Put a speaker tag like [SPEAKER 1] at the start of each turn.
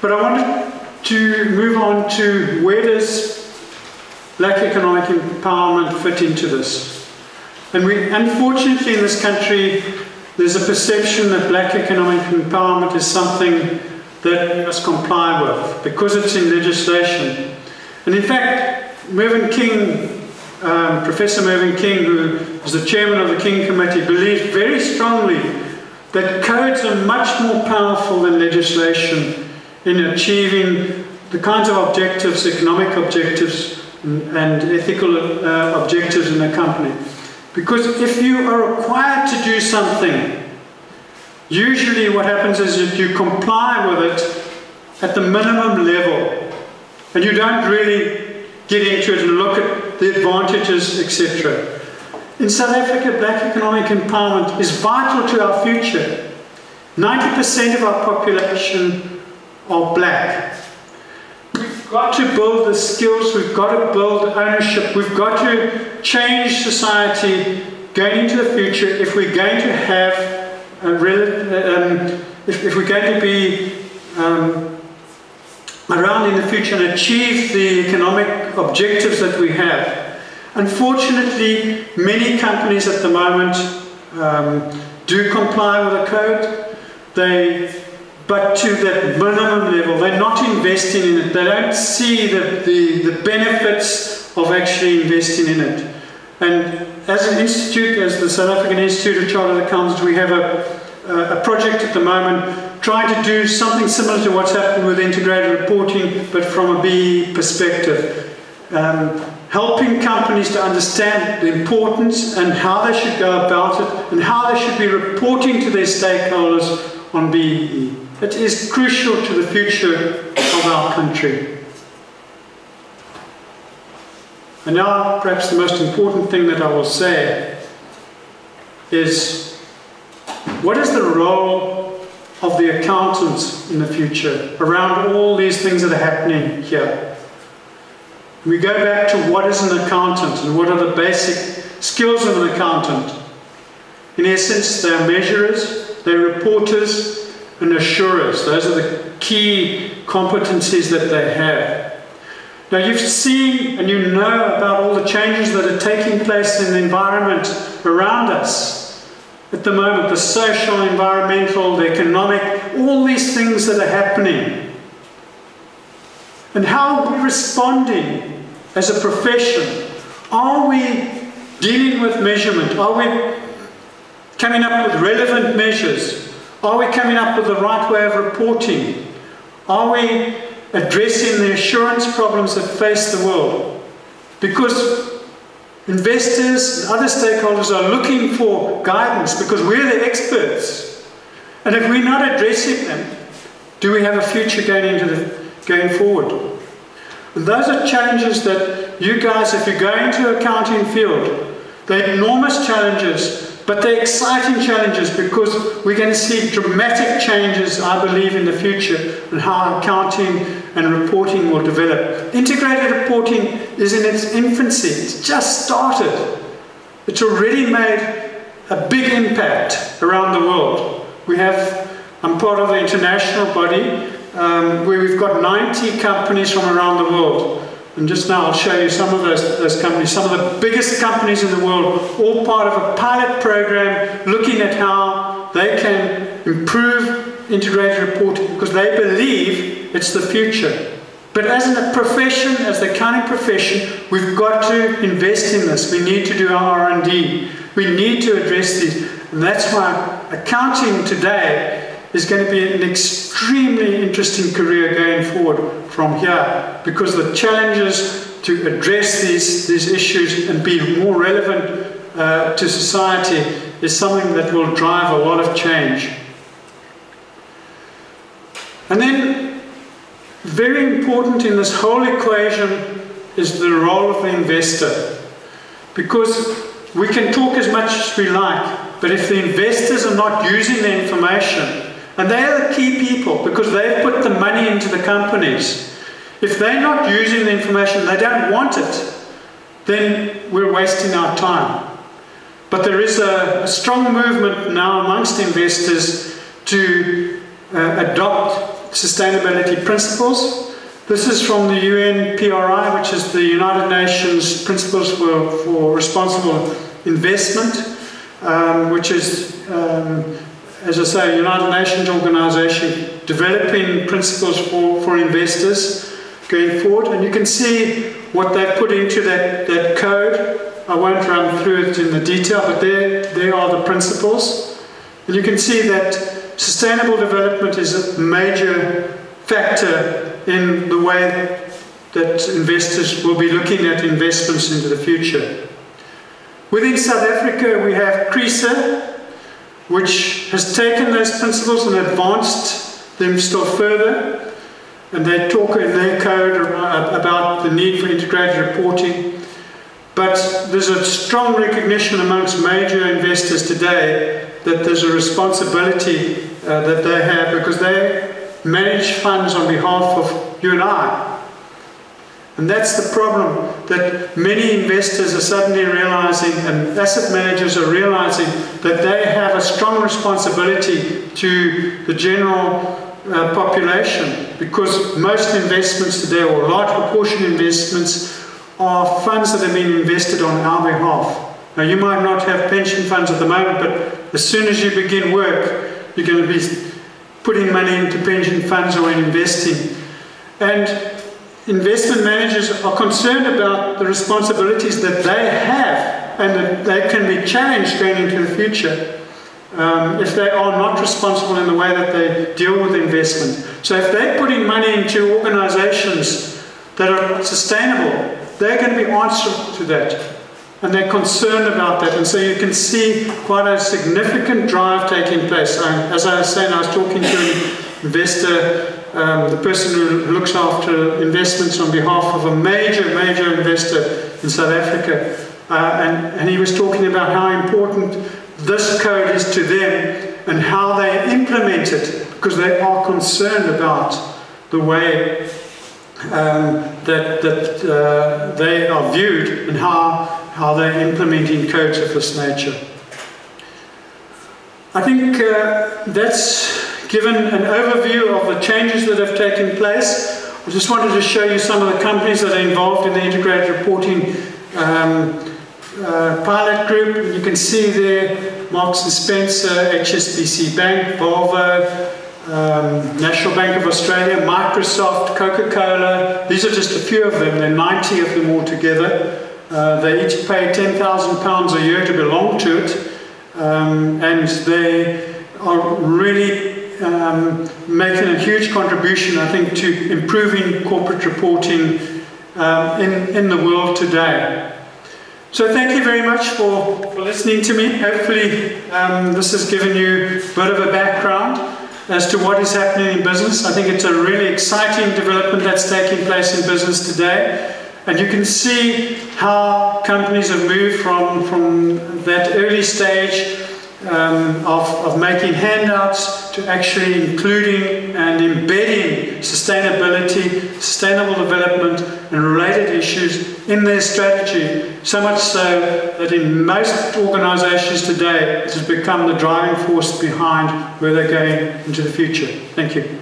[SPEAKER 1] But I wanted to move on to where does black economic empowerment fit into this? And we, unfortunately, in this country, there's a perception that black economic empowerment is something that we must comply with because it's in legislation. And in fact, Mervyn King, um, Professor Mervyn King, who is the chairman of the King Committee, believes very strongly that codes are much more powerful than legislation in achieving the kinds of objectives, economic objectives, and ethical uh, objectives in a company. Because if you are required to do something, usually what happens is that you comply with it at the minimum level, and you don't really get into it and look at the advantages, etc. In South Africa, black economic empowerment is vital to our future. 90% of our population are black. We've got to build the skills, we've got to build ownership, we've got to change society going into the future if we're going to have um, if, if, we're going to be um, around in the future and achieve the economic objectives that we have. Unfortunately, many companies at the moment um, do comply with the code, they, but to that minimum level. They're not investing in it. They don't see the, the, the benefits of actually investing in it. And as an institute, as the South African Institute of Chartered Accountants, we have a, a project at the moment trying to do something similar to what's happened with integrated reporting, but from a BE perspective. Um, helping companies to understand the importance and how they should go about it and how they should be reporting to their stakeholders on BEE. It is crucial to the future of our country. And now, perhaps the most important thing that I will say is what is the role of the accountants in the future around all these things that are happening here? We go back to what is an accountant and what are the basic skills of an accountant. In essence, they're measurers, they're reporters, and assurers. Those are the key competencies that they have. Now, you've seen and you know about all the changes that are taking place in the environment around us at the moment the social, environmental, the economic, all these things that are happening. And how are we responding as a profession? Are we dealing with measurement? Are we coming up with relevant measures? Are we coming up with the right way of reporting? Are we addressing the assurance problems that face the world? Because investors and other stakeholders are looking for guidance because we're the experts. And if we're not addressing them, do we have a future going into the going forward. And those are challenges that you guys, if you go into accounting field, they're enormous challenges, but they're exciting challenges because we're going to see dramatic changes, I believe, in the future and how accounting and reporting will develop. Integrated reporting is in its infancy. It's just started. It's already made a big impact around the world. We have, I'm part of the international body, um, where we've got 90 companies from around the world. And just now I'll show you some of those, those companies, some of the biggest companies in the world, all part of a pilot program looking at how they can improve integrated reporting because they believe it's the future. But as a profession, as the accounting profession, we've got to invest in this. We need to do our R&D. We need to address these. And that's why accounting today is going to be an extremely interesting career going forward from here because the challenges to address these, these issues and be more relevant uh, to society is something that will drive a lot of change. And then, very important in this whole equation is the role of the investor. Because we can talk as much as we like, but if the investors are not using the information, and they are the key people because they've put the money into the companies. If they're not using the information, they don't want it, then we're wasting our time. But there is a, strong movement now amongst investors to uh, adopt sustainability principles. This is from the UNPRI, which is the United Nations Principles for, for Responsible Investment, um, which is, um, as I say, United Nations organization developing principles for, for investors going forward. And you can see what they've put into that, that code. I won't run through it in the detail, but there, there are the principles. And you can see that sustainable development is a major factor in the way that investors will be looking at investments into the future. Within South Africa, we have CRISA, which has taken those principles and advanced them still further. And they talk in their code about the need for integrated reporting. But there's a strong recognition amongst major investors today that there's a responsibility uh, that they have because they manage funds on behalf of you and I. And that's the problem that many investors are suddenly realizing and asset managers are realizing that they have a strong responsibility to the general uh, population because most investments today or a large proportion of investments are funds that have been invested on our behalf. Now you might not have pension funds at the moment but as soon as you begin work you're going to be putting money into pension funds or investing. And investment managers are concerned about the responsibilities that they have and that they can be challenged going into the future um, if they are not responsible in the way that they deal with investment. So if they're putting money into organizations that are sustainable, they're going to be answerable to that. And they're concerned about that. And so you can see quite a significant drive taking place. as I was saying, I was talking to an investor, um, the person who looks after investments on behalf of a major, major investor in South Africa. Uh, and, and he was talking about how important this code is to them and how they implement it because they are concerned about the way um, that, that uh, they are viewed and how how they're implementing codes of this nature. I think uh, that's given an overview of the changes that have taken place. I just wanted to show you some of the companies that are involved in the integrated reporting um, uh, pilot group. You can see there Marks and Spencer, HSBC Bank, Volvo, um, National Bank of Australia, Microsoft, Coca-Cola. These are just a few of them. There are 90 of them altogether. Uh, they each pay £10,000 a year to belong to it, um, and they are really um, making a huge contribution, I think, to improving corporate reporting um, in, in the world today. So thank you very much for, for listening to me. Hopefully um, this has given you a bit of a background as to what is happening in business. I think it's a really exciting development that's taking place in business today. And you can see how companies have moved from, from that early stage um, of, of making handouts to actually including and embedding sustainability, sustainable development, and related issues in their strategy. So much so that in most organizations today, it has become the driving force behind where they're going into the future. Thank you.